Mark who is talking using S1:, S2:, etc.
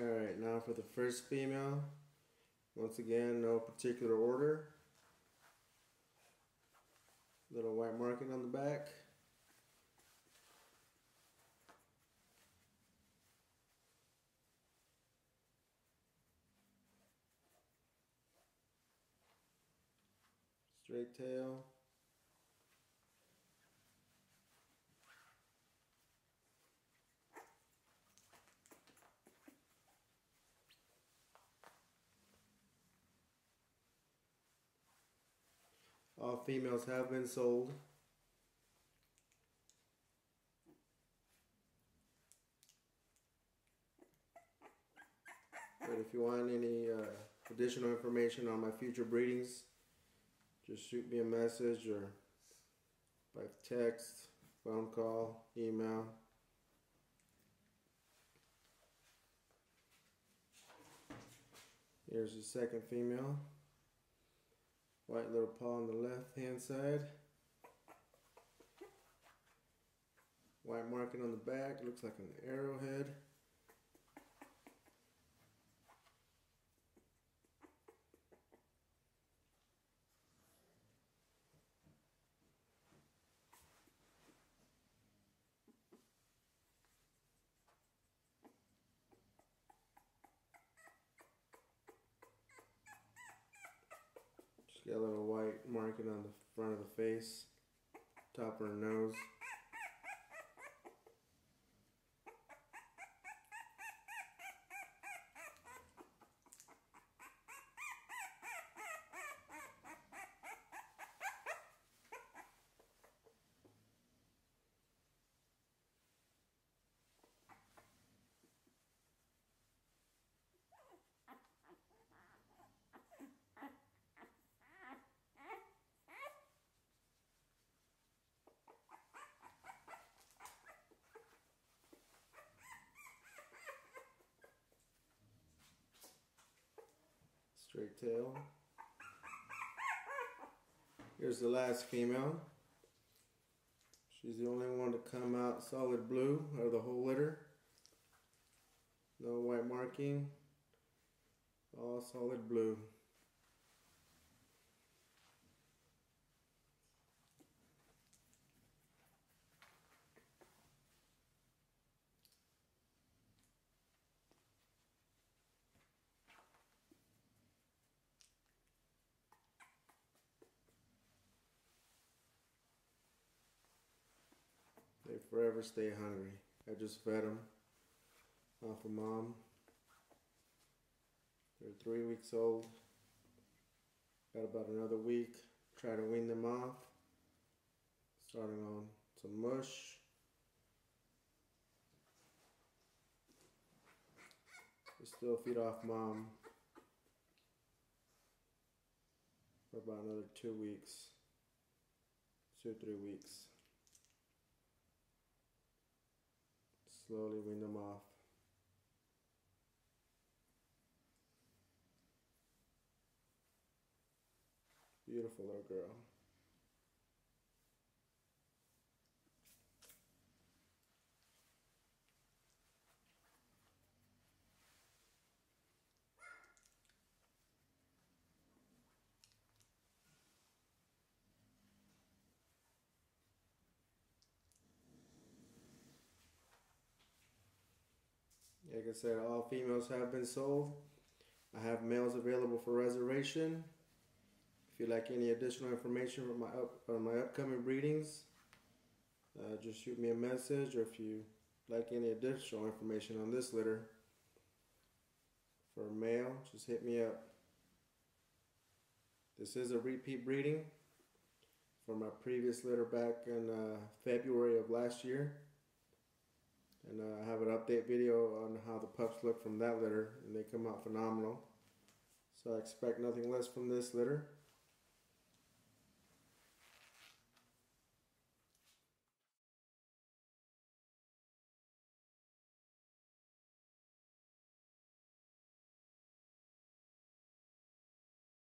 S1: now for the first female. Once again, no particular order. Little white marking on the back. Straight tail. All females have been sold. But if you want any uh, additional information on my future breedings, just shoot me a message or by text, phone call, email. Here's the second female. White little paw on the left hand side. White marking on the back, looks like an arrowhead. She's got a little white marking on the front of the face, top of her nose. Straight tail. Here's the last female. She's the only one to come out solid blue out of the whole litter. No white marking. All solid blue. Forever stay hungry. I just fed them off of mom. They're three weeks old. Got about another week. Try to wean them off. Starting on some mush. They still feed off mom for about another two weeks. Two or three weeks. Slowly wean them off. Beautiful little girl. Like I said, all females have been sold. I have males available for reservation. If you'd like any additional information on my up, on my upcoming breedings, uh, just shoot me a message. Or if you like any additional information on this litter for a male, just hit me up. This is a repeat breeding for my previous litter back in uh, February of last year. And uh, I have an update video on how the pups look from that litter, and they come out phenomenal. So I expect nothing less from this litter.